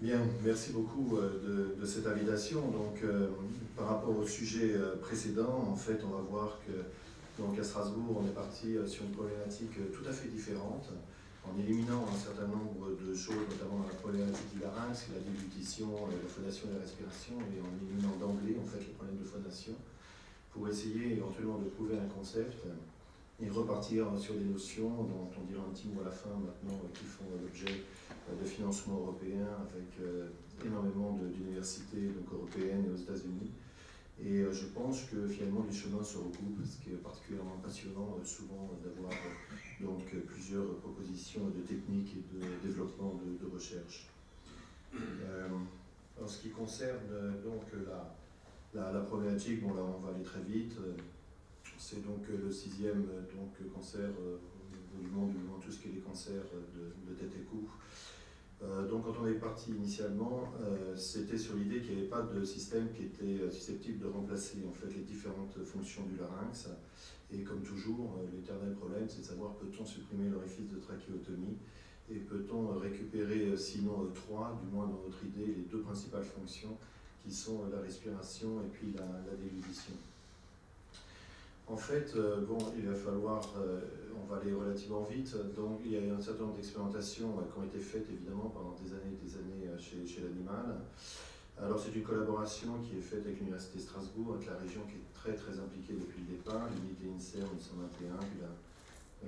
Bien, merci beaucoup euh, de, cette invitation. Donc, euh, par rapport au sujet euh, précédent, en fait, on va voir que donc à Strasbourg, on est parti sur une problématique tout à fait différente, en éliminant un certain nombre de choses, notamment la problématique du larynx, la déglutition, la phonation et la respiration, et en éliminant d'emblée en fait le problème de phonation, pour essayer éventuellement de trouver un concept et repartir sur des notions dont on dira un petit mot à la fin maintenant, qui font l'objet de financement européen avec euh, énormément d'universités européennes et aux États-Unis. Et euh, je pense que finalement les chemins se recoupent, ce qui est particulièrement passionnant euh, souvent d'avoir plusieurs propositions de techniques et de développement de, recherche. en ce qui concerne donc la, la, problématique, bon là on va aller très vite, c'est donc le sixième donc, cancer au niveau du monde, tout ce qui est les cancers de, de tête et cou. Euh, donc quand on est parti initialement, euh, c'était sur l'idée qu'il n'y avait pas de système qui était euh, susceptible de remplacer en fait les différentes fonctions du larynx. Et comme toujours, l'éternel problème, c'est de savoir peut-on supprimer l'orifice de trachéotomie et peut-on récupérer, sinon trois, du moins dans notre idée, les deux principales fonctions qui sont la respiration et puis la, la en fait, euh, bon, il va falloir, euh, on va aller relativement vite, donc il y a un certain nombre d'expérimentations euh, qui ont été faites évidemment pendant des années et des années chez, l'animal. Alors c'est une collaboration qui est faite avec l'Université de Strasbourg, avec la région qui est très très impliquée depuis le départ, l'unité INSER 121, puis la,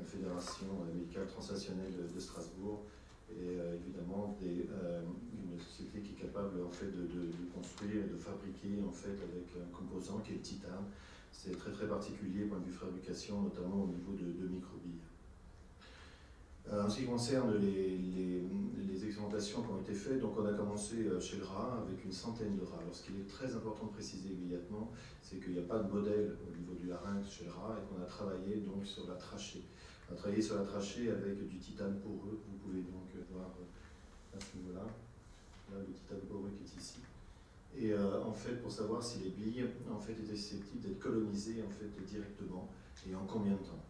Fédération médicale transnationnelle de, Strasbourg, et évidemment une société qui est capable en fait de, construire et de fabriquer en fait avec un composant qui est le titane, c'est très très particulier point de vue fabrication, notamment au niveau de, de microbilles. Euh, en ce qui concerne les, les, expérimentations qui ont été faites, donc on a commencé euh, chez le rat avec une centaine de rats. Ce qu'il est très important de préciser immédiatement, c'est qu'il n'y a pas de modèle au niveau du larynx chez le rat et qu'on a travaillé donc sur la trachée. On a travaillé sur la trachée avec du titane poreux, vous pouvez donc voir euh, à ce niveau-là, là le titane poreux qui est ici et euh, en fait pour savoir si les billes en fait, étaient susceptibles d'être colonisées en fait, directement et en combien de temps.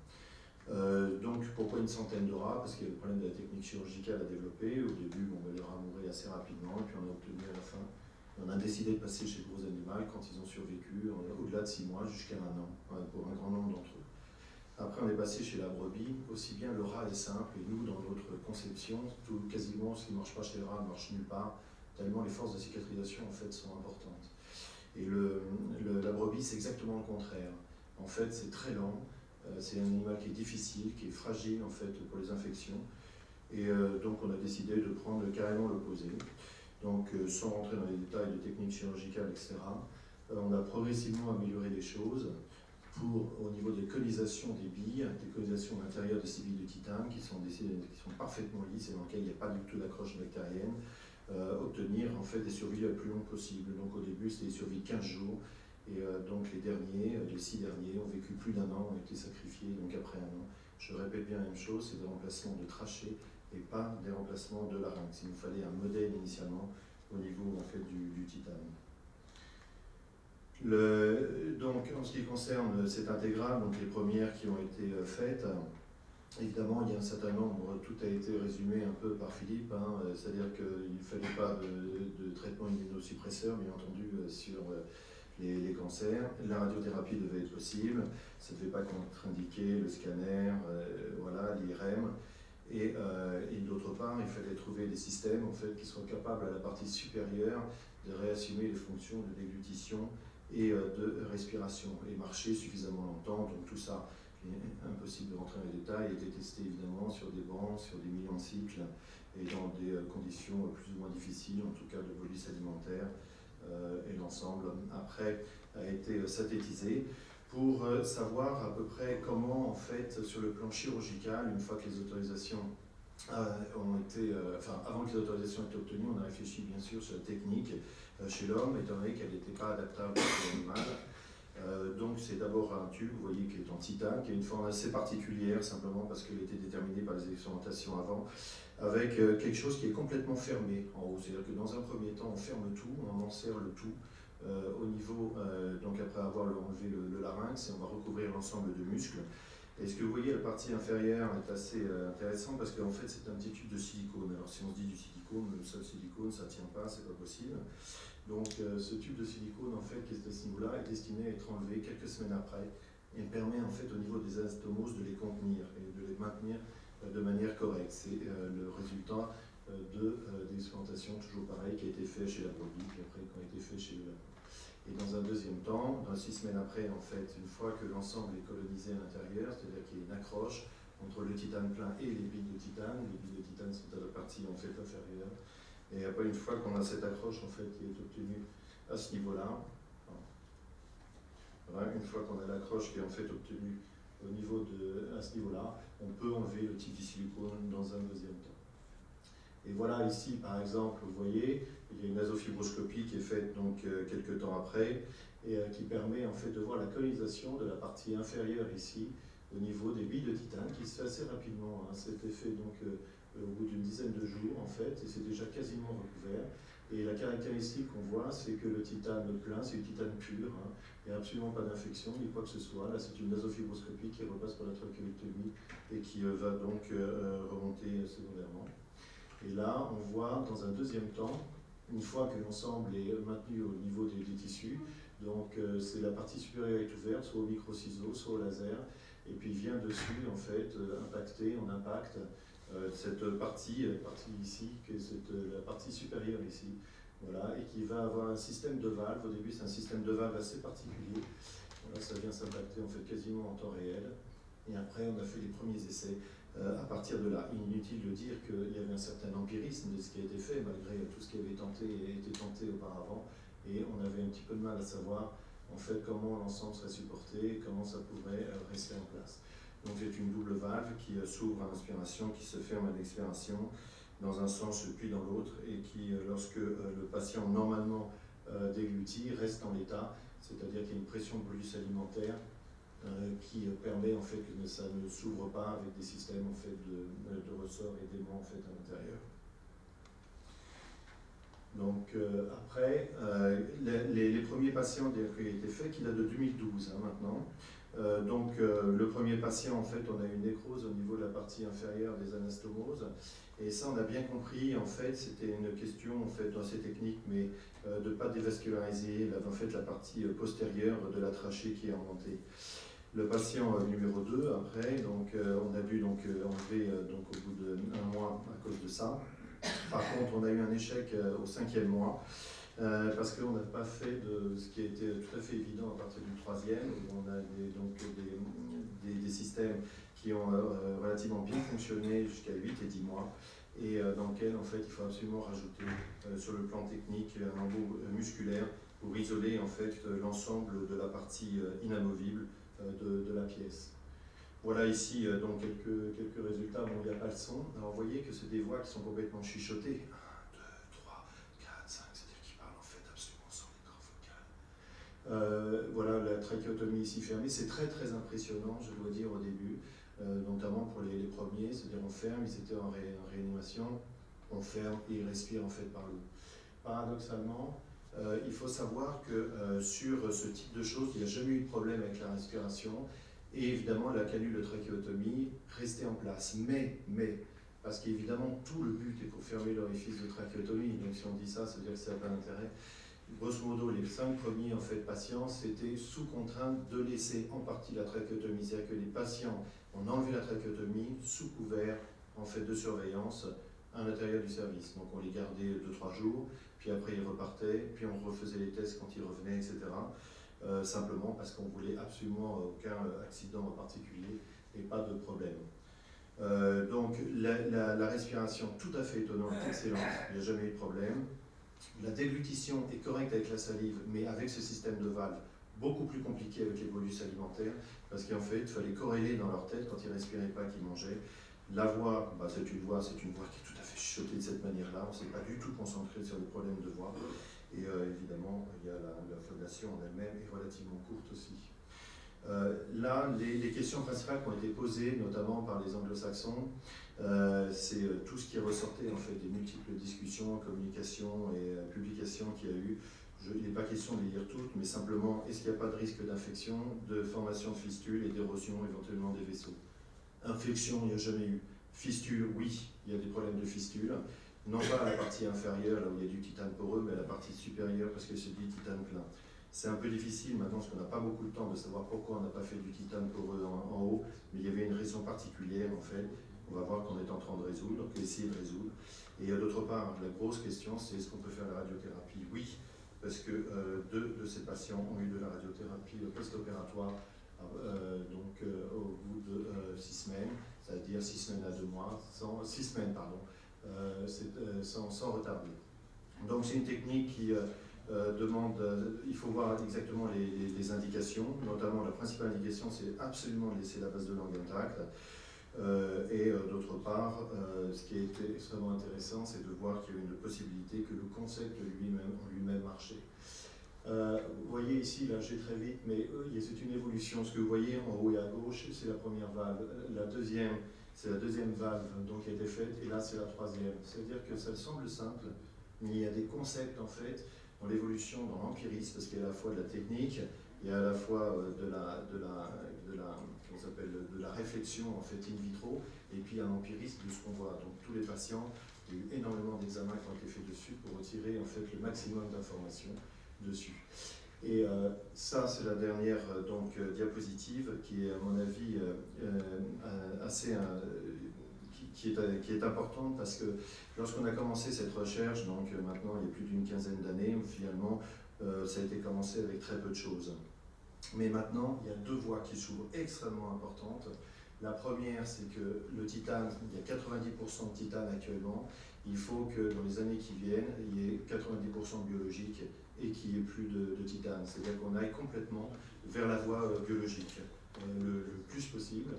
Euh, donc pourquoi une centaine de rats? Parce qu'il y a le problème de la technique chirurgicale à développer. Au début, on les rats mouraient assez rapidement et puis on a obtenu à la fin, on a décidé de passer chez gros animaux quand ils ont survécu, au-delà de six mois jusqu'à un an, pour un grand nombre d'entre eux. Après, on est passé chez la brebis. Aussi bien le rat est simple, et nous, dans notre conception, tout, quasiment ce qui ne marche pas chez les rats ne marche nulle part tellement les forces de cicatrisation en fait sont importantes. Et le, la brebis, c'est exactement le contraire. En fait, c'est très lent, euh, c'est un animal qui est difficile, qui est fragile en fait pour les infections. Et euh, donc on a décidé de prendre carrément l'opposé. Donc euh, sans rentrer dans les détails de techniques chirurgicales, etc., on a progressivement amélioré les choses pour, au niveau des conisations des billes, des conisations à l'intérieur de ces billes de titane qui sont, des, qui sont parfaitement lisses et dans lesquelles il n'y a pas du tout d'accroche bactérienne, obtenir en fait des survies les plus longues possibles. Donc au début, c'était des survies 15 jours. Et euh, donc les derniers, euh, les six derniers, ont vécu plus d'un an, ont été sacrifiés donc après un an. Je répète bien la même chose, c'est des remplacements de trachées et pas des remplacements de larynx. Il nous fallait un modèle initialement au niveau en fait, du, du titane. Le, donc en ce qui concerne cette intégrale, donc les premières qui ont été faites, Évidemment, il y a un certain nombre, tout a été résumé un peu par Philippe, hein, euh, c'est-à-dire qu'il ne fallait pas de, traitement immunosuppresseur, bien entendu, euh, sur euh, les, cancers. La radiothérapie devait être possible, ça ne devait pas contre-indiquer le scanner, voilà, l'IRM. Et, d'autre part, il fallait trouver des systèmes en fait, qui soient capables à la partie supérieure de réassumer les fonctions de déglutition et de respiration et marcher suffisamment longtemps. Donc tout ça impossible de rentrer dans les détails, a été testé évidemment sur des bancs, sur des millions de cycles et dans des euh, conditions plus ou moins difficiles, en tout cas de police alimentaire. Euh, et l'ensemble, après, a été euh, synthétisé pour savoir à peu près comment, en fait, sur le plan chirurgical, une fois que les autorisations ont été, enfin, avant que les autorisations aient été obtenues, on a réfléchi bien sûr sur la technique chez l'homme, étant donné qu'elle n'était pas adaptable pour l'animal. Euh, donc c'est d'abord un tube, vous voyez, qui est en titane, qui a une forme assez particulière, simplement parce qu'elle était déterminée par les expérimentations avant, avec euh, quelque chose qui est complètement fermé en haut. C'est-à-dire que dans un premier temps, on ferme tout, on enserre le tout euh, au niveau, donc après avoir enlevé le, larynx, et on va recouvrir l'ensemble de muscles. Et ce que vous voyez, la partie inférieure est assez intéressante parce qu'en fait, c'est un petit tube de silicone. Alors, si on se dit du silicone, le seul silicone, ça ne tient pas, c'est pas possible. Donc, euh, ce tube de silicone, en fait, qui est ce niveau-là, est destiné à être enlevé quelques semaines après et permet, en fait, au niveau des anastomoses, de les contenir et de les maintenir euh, de manière correcte. C'est le résultat de d'expérimentation, toujours pareil, qui a été fait chez la Bobby, puis après, qui a été fait chez le et dans un deuxième temps, six semaines après, en fait, une fois que l'ensemble est colonisé à l'intérieur, c'est-à-dire qu'il y a une accroche entre le titane plein et les billes de titane, les billes de titane sont à la partie en fait inférieure, et après une fois qu'on a cette accroche en fait qui est obtenue à ce niveau-là, une fois qu'on a l'accroche qui est en fait obtenue au niveau de, à ce niveau-là, on peut enlever le type silicone dans un deuxième temps. Et voilà ici, par exemple, vous voyez, il y a une nasofibroscopie qui est faite donc euh, quelques temps après et euh, qui permet en fait de voir la colonisation de la partie inférieure ici au niveau des billes de titane qui se fait assez rapidement. Hein. C'était fait donc euh, au bout d'une dizaine de jours en fait et c'est déjà quasiment recouvert. Et la caractéristique qu'on voit, c'est que le titane plein, c'est une titane pure. Hein. Il n'y a absolument pas d'infection ni quoi que ce soit. Là, c'est une nasofibroscopie qui repasse par la trachéotomie et qui va donc remonter secondairement. Et là, on voit dans un deuxième temps, une fois que l'ensemble est maintenu au niveau des, tissus, donc euh, c'est la partie supérieure est ouverte, soit au micro-ciseau, soit au laser, et puis vient dessus, en fait, euh, impacter, on impacte euh, cette partie, partie ici, qui est cette, la partie supérieure ici, voilà, et qui va avoir un système de valve. Au début, c'est un système de valve assez particulier. Ça vient s'impacter en fait quasiment en temps réel. Et après, on a fait les premiers essais euh, à partir de là, inutile de dire qu'il y avait un certain empirisme de ce qui a été fait, malgré tout ce qui avait tenté et été tenté auparavant, et on avait un petit peu de mal à savoir en fait comment l'ensemble serait supporté, comment ça pourrait euh, rester en place. Donc c'est une double valve qui euh, s'ouvre à l'inspiration, qui se ferme à l'expiration, dans un sens puis dans l'autre, et qui, lorsque le patient normalement déglutit, reste en l'état, c'est-à-dire qu'il y a une pression de bolus alimentaire euh, qui permet en fait que ça ne s'ouvre pas avec des systèmes en fait de, ressorts et d'aimants en fait à l'intérieur. Donc euh, après, euh, les, premiers patients qui ont été faits, qui datent de 2012 hein, maintenant. Donc le premier patient, en fait, on a une nécrose au niveau de la partie inférieure des anastomoses. Et ça, on a bien compris, en fait, c'était une question en fait, assez technique, mais de ne pas dévasculariser en fait, la partie postérieure de la trachée qui est remontée le patient euh, numéro 2 après, donc euh, on a dû donc euh, enlever donc au bout d'un mois à cause de ça. Par contre, on a eu un échec au cinquième mois parce qu'on n'a pas fait de ce qui a été tout à fait évident à partir du troisième, où on a des, donc des, systèmes qui ont relativement bien fonctionné jusqu'à 8 et 10 mois et dans lequel en fait il faut absolument rajouter sur le plan technique un embout musculaire pour isoler en fait l'ensemble de la partie inamovible euh, de, la pièce. Voilà ici euh, donc quelques, quelques résultats. Bon, il n'y a pas le son. Alors vous voyez que c'est des voix qui sont complètement chuchotées. 1, 2, 3, 4, 5, c'est-à-dire qu'ils parlent en fait absolument sans les corps vocales. Euh, voilà la trachéotomie ici fermée. C'est très très impressionnant, je dois dire, au début, notamment pour les, premiers. C'est-à-dire on ferme, ils étaient en, réanimation, on ferme et ils respirent en fait par le. Paradoxalement, euh, il faut savoir que euh, sur ce type de choses, il n'y a jamais eu de problème avec la respiration. Et évidemment, la canule de trachéotomie restait en place. Mais, mais, parce qu'évidemment, tout le but est pour fermer l'orifice de trachéotomie. Donc si on dit ça, ça veut dire que ça n'a pas d'intérêt. Grosso modo, les cinq premiers en fait, patients, c'était sous contrainte de laisser en partie la trachéotomie. C'est-à-dire que les patients ont enlevé la trachéotomie sous couvert en fait, de surveillance à l'intérieur du service. Donc on les gardait 2-3 jours, puis après ils repartaient, puis on refaisait les tests quand ils revenaient, etc. Euh, simplement parce qu'on voulait absolument aucun accident en particulier et pas de problème. Euh, donc la, respiration tout à fait étonnante, excellente, il n'y a jamais eu de problème. La déglutition est correcte avec la salive, mais avec ce système de valve, beaucoup plus compliqué avec les bolus alimentaires, parce qu'en fait, il fallait corréler dans leur tête quand ils respiraient pas qu'ils mangeaient. La voix, bah, c'est une voix, c'est une voix qui est tout à fait chuchotée de cette manière-là. On ne s'est pas du tout concentré sur le problème de voix. Et euh, évidemment, il y a la, la en elle-même est relativement courte aussi. Euh, là, les, questions principales qui ont été posées, notamment par les anglo-saxons, euh, c'est tout ce qui est ressorti en fait des multiples discussions, communications et publications qu'il y a eu. il n'est pas question de les lire toutes, mais simplement, est-ce qu'il n'y a pas de risque d'infection, de formation de fistules et d'érosion éventuellement des vaisseaux? Infection, il n'y a jamais eu. Fistule, oui, il y a des problèmes de fistule. Non pas à la partie inférieure, là où il y a du titane poreux, mais à la partie supérieure, parce que c'est du titane plein. C'est un peu difficile maintenant, parce qu'on n'a pas beaucoup de temps de savoir pourquoi on n'a pas fait du titane poreux en, en, haut, mais il y avait une raison particulière, en fait. On va voir qu'on est en train de résoudre, donc essayer de résoudre. Et euh, d'autre part, la grosse question, c'est est-ce qu'on peut faire la radiothérapie? Oui, parce que euh, deux de ces patients ont eu de la radiothérapie post-opératoire euh, donc, au bout de six semaines, c'est-à-dire six semaines à deux mois, sans, six semaines, pardon, sans retarder. Donc c'est une technique qui demande, il faut voir exactement les, indications, notamment la principale indication c'est absolument laisser la base de langue intacte. Euh, et euh, d'autre part, euh, ce qui a été extrêmement intéressant, c'est de voir qu'il y a une possibilité que le concept lui-même lui-même marchait. vous voyez ici, là j'ai très vite, mais c'est une évolution. Ce que vous voyez en haut et à gauche, c'est la première valve. La deuxième, c'est la deuxième valve donc, qui a été faite, et là c'est la troisième. C'est-à-dire que ça semble simple, mais il y a des concepts en fait l'évolution, dans l'empirisme, parce qu'il y a à la fois de la technique, il y a à la fois de la, de la, de la de la réflexion en fait in vitro, et puis un empirisme de ce qu'on voit. Donc tous les patients, il y a eu énormément d'examens qui ont été faits dessus pour retirer en fait le maximum d'informations dessus. Et euh, ça, c'est la dernière euh, donc, euh, diapositive qui est, à mon avis, assez, qui, est, qui, est, importante parce que lorsqu'on a commencé cette recherche, donc maintenant il y a plus d'une quinzaine d'années, finalement, ça a été commencé avec très peu de choses. Mais maintenant, il y a deux voies qui s'ouvrent extrêmement importantes. La première, c'est que le titane, il y a 90% de titane actuellement. Il faut que dans les années qui viennent, il y ait 90% biologique et qu'il n'y ait plus de, titane. C'est-à-dire qu'on aille complètement vers la voie euh, biologique euh, le, plus possible.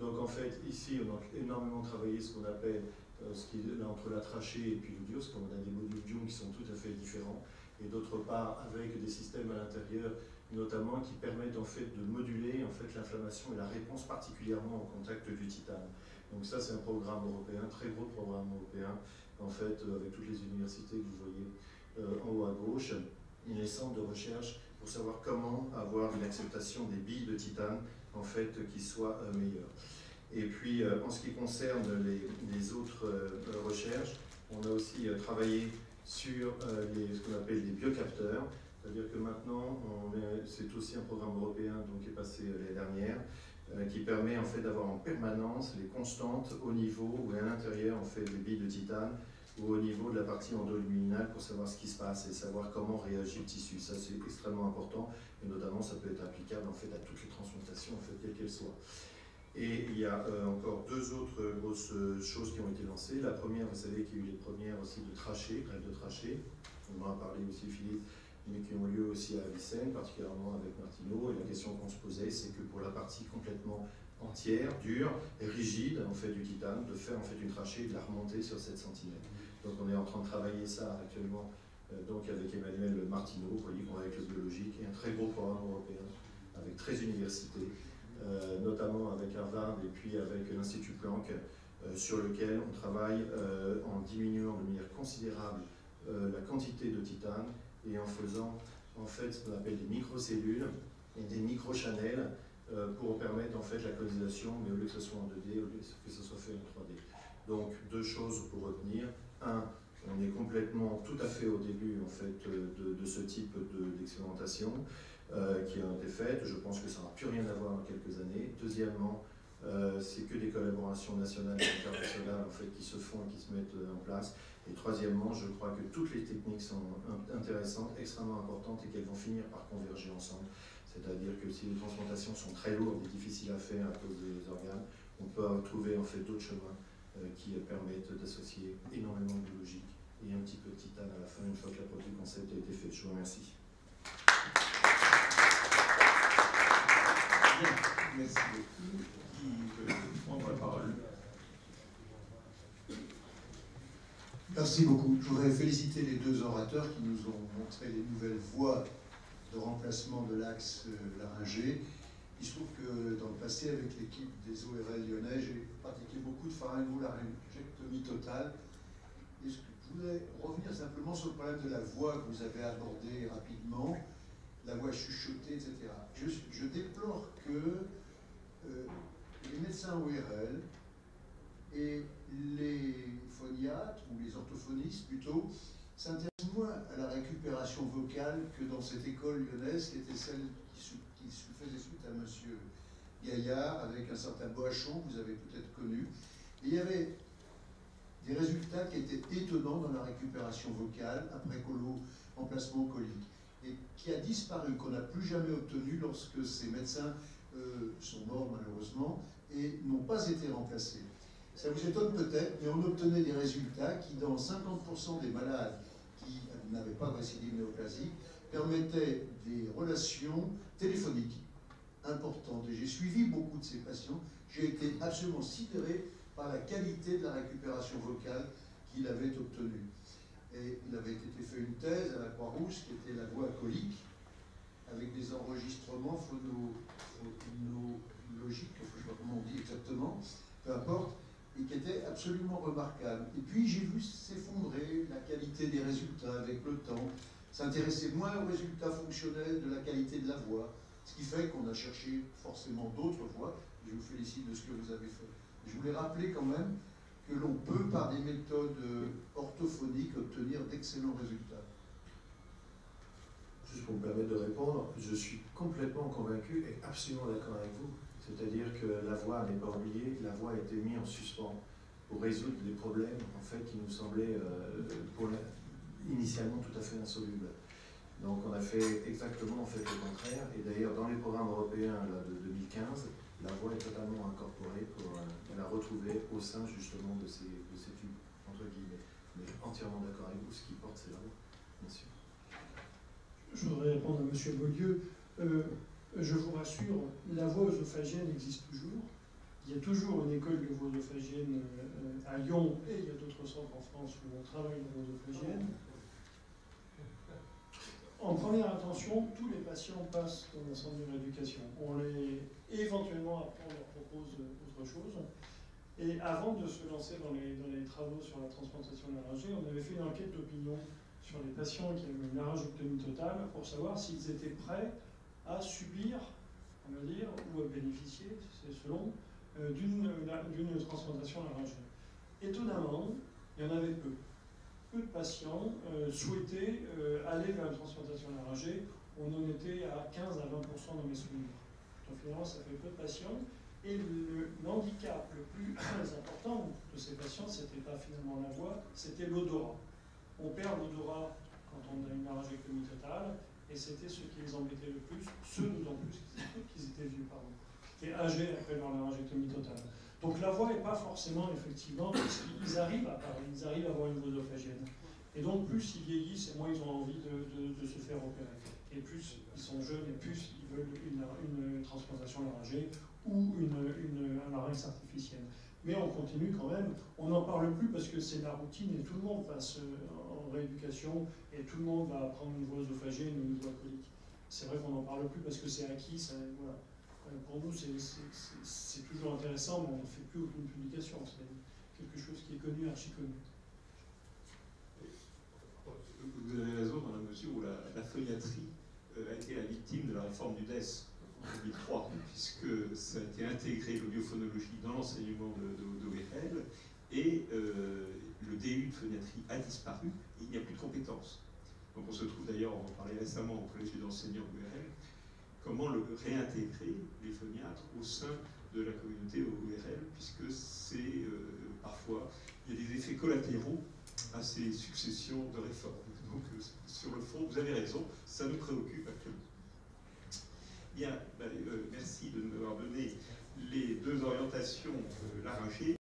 Donc en fait, ici, on a énormément travaillé ce qu'on appelle euh, ce qui est là, entre la trachée et puis l'audio, parce qu'on a des modules d'ion qui sont tout à fait différents. Et d'autre part, avec des systèmes à l'intérieur notamment qui permettent en fait de moduler en fait l'inflammation et la réponse particulièrement au contact du titane. Donc ça c'est un programme européen, très gros programme européen, en fait euh, avec toutes les universités que vous voyez euh, en haut à gauche, a des centres de recherche pour savoir comment avoir une acceptation des billes de titane en fait qui soit euh, meilleure. Et puis en ce qui concerne les, les autres recherches, on a aussi travaillé sur les, ce qu'on appelle des biocapteurs. C'est-à-dire que maintenant, c'est aussi un programme européen donc, qui est passé euh, l'année dernière, euh, qui permet en fait d'avoir en permanence les constantes au niveau ou à l'intérieur en fait des billes de titane au niveau de la partie endoluminale pour savoir ce qui se passe et savoir comment réagit le tissu. Ça c'est extrêmement important et notamment ça peut être applicable en fait à toutes les transplantations en fait quelles qu'elles soient. Et il y a euh, encore deux autres grosses choses qui ont été lancées. La première, vous savez qu'il y a eu les premières aussi de trachées, grève de trachée. On en a parlé aussi Philippe mais qui ont lieu aussi à Avicenne, particulièrement avec Martineau. Et la question qu'on se posait, c'est que pour la partie complètement entière, dure et rigide, en fait, du titane, de faire en fait une trachée et de la remonter sur 7 cm. Donc on est en train de travailler ça actuellement euh, donc avec Emmanuel Martineau, voyez qu'on avec le biologique, et un très gros programme européen avec 13 universités, euh, notamment avec Harvard et puis avec l'Institut Planck, euh, sur lequel on travaille en diminuant de manière considérable la quantité de titane et en faisant en fait ce qu'on appelle des microcellules et des microchannels euh, pour permettre en fait la colonisation, mais au lieu que ce soit en 2D, au lieu que ce soit fait en 3D. Donc deux choses pour retenir. Un, on est complètement tout à fait au début en fait de, de ce type d'expérimentation euh, qui a été faite. Je pense que ça n'aura plus rien à voir dans quelques années. Deuxièmement, euh, c'est que des collaborations nationales et internationales en fait, qui se font et qui se mettent en place. Et troisièmement, je crois que toutes les techniques sont intéressantes, extrêmement importantes et qu'elles vont finir par converger ensemble. C'est-à-dire que si les transplantations sont très lourdes et difficiles à faire à cause des organes, on peut trouver en fait d'autres chemins euh, qui permettent d'associer énormément de biologique et un petit peu de titane à la fin, une fois que la produit concept a été fait. Je vous remercie. Merci beaucoup. Qui veut prendre la parole? Merci beaucoup. Je voudrais féliciter les deux orateurs qui nous ont montré les nouvelles voies de remplacement de l'axe euh, laryngé. Il se trouve que dans le passé, avec l'équipe des ORL lyonnais, j'ai pratiqué beaucoup de pharyngolaryngectomie totale. Que Je voudrais revenir simplement sur le problème de la voix que vous avez abordé rapidement, la voix chuchotée, etc. Je, déplore que euh, les médecins ORL et les phoniatres, ou les orthophonistes plutôt, s'intéressent moins à la récupération vocale que dans cette école lyonnaise qui était celle qui, faisait suite à M. Gaillard avec un certain Boachon, que vous avez peut-être connu. Il y avait des résultats qui étaient étonnants dans la récupération vocale après colo, emplacement colique, et qui a disparu, qu'on n'a plus jamais obtenu lorsque ces médecins euh, sont morts malheureusement et n'ont pas été remplacés. Ça vous étonne peut-être, mais on obtenait des résultats qui, dans 50% des malades qui n'avaient pas de récidive néoplasique, permettaient des relations téléphoniques importantes. Et j'ai suivi beaucoup de ces patients. J'ai été absolument sidéré par la qualité de la récupération vocale qu'il avait obtenue. Et il avait été fait une thèse à la Croix-Rouge qui était la voix colique, avec des enregistrements phonologiques, je ne sais pas comment on dit exactement, peu importe, et qui était absolument remarquable. Et puis j'ai vu s'effondrer la qualité des résultats avec le temps, s'intéresser moins aux résultats fonctionnels de la qualité de la voix, ce qui fait qu'on a cherché forcément d'autres voix. Je vous félicite de ce que vous avez fait. Je voulais rappeler quand même que l'on peut, par des méthodes orthophoniques, obtenir d'excellents résultats. Juste pour me permettre de répondre, je suis complètement convaincu et absolument d'accord avec vous. C'est-à-dire que la voix n'est pas oubliée, la voix a été mise en suspens pour résoudre des problèmes en fait, qui nous semblaient euh, initialement tout à fait insolubles. Donc on a fait exactement le contraire. Et d'ailleurs, dans les programmes européens de 2015, la voix est totalement incorporée pour euh, la retrouver au sein justement de ces, tubes, entre guillemets. Mais entièrement d'accord avec vous, ce qui porte, c'est la voix, bien sûr. Je voudrais répondre à M. Beaulieu. Euh, je vous rassure, la voix œsophagienne existe toujours. Il y a toujours une école de voix œsophagienne euh, à Lyon et il y a d'autres centres en France où on travaille la voix œsophagienne. En première intention, tous les patients passent dans un centre de rééducation. On les, éventuellement, après, on leur propose autre chose. Et avant de se lancer dans les, travaux sur la transplantation laryngée, on avait fait une enquête d'opinion sur les patients qui avaient une laryngectomie totale pour savoir s'ils étaient prêts à subir, on va dire, ou à bénéficier, c'est selon, euh, d'une transplantation laryngée. Étonnamment, il y en avait peu peu de patients euh, souhaitaient euh, aller vers une transplantation laryngée. On en était à 15 à 20% dans mes souvenirs. Donc finalement, ça fait peu de patients. Et le, handicap le plus important de ces patients, ce n'était pas finalement la voix, c'était l'odorat. On perd l'odorat quand on a une laryngectomie totale, et c'était ce qui les embêtait le plus, ceux d'autant plus qu'ils étaient vieux, pardon, et âgés après leur laryngectomie totale. Donc la voix n'est pas forcément, effectivement, parce qu'ils arrivent à parler, ils arrivent à avoir une voix œsophagienne. Et donc plus ils vieillissent, et moins ils ont envie de, se faire opérer. Et plus ils sont jeunes, et plus ils veulent une, transplantation laryngée ou une, un larynx artificiel. Mais on continue quand même, on n'en parle plus parce que c'est la routine et tout le monde passe en rééducation et tout le monde va apprendre une voix œsophagienne ou une voix colique. C'est vrai qu'on n'en parle plus parce que c'est acquis, ça, voilà. Pour nous, c'est toujours intéressant, mais on ne fait plus aucune publication. C'est quelque chose qui est connu, archi connu. Vous avez raison dans la mesure où la, la euh, a été la victime de la réforme du DES en 2003, puisque ça a été intégré l'audiophonologie dans l'enseignement de, d'ORL, et euh, le DU de phoniatrie a disparu, et il n'y a plus de compétences. Donc on se trouve d'ailleurs, on en parlait récemment au collège d'enseignants d'ORL, comment le réintégrer, les phoniatres, au sein de la communauté ORL, puisque c'est euh, parfois, il y a des effets collatéraux à ces successions de réformes. Donc, euh, sur le fond, vous avez raison, ça nous préoccupe actuellement. Bien, euh, merci de nous avoir donné les deux orientations laryngées.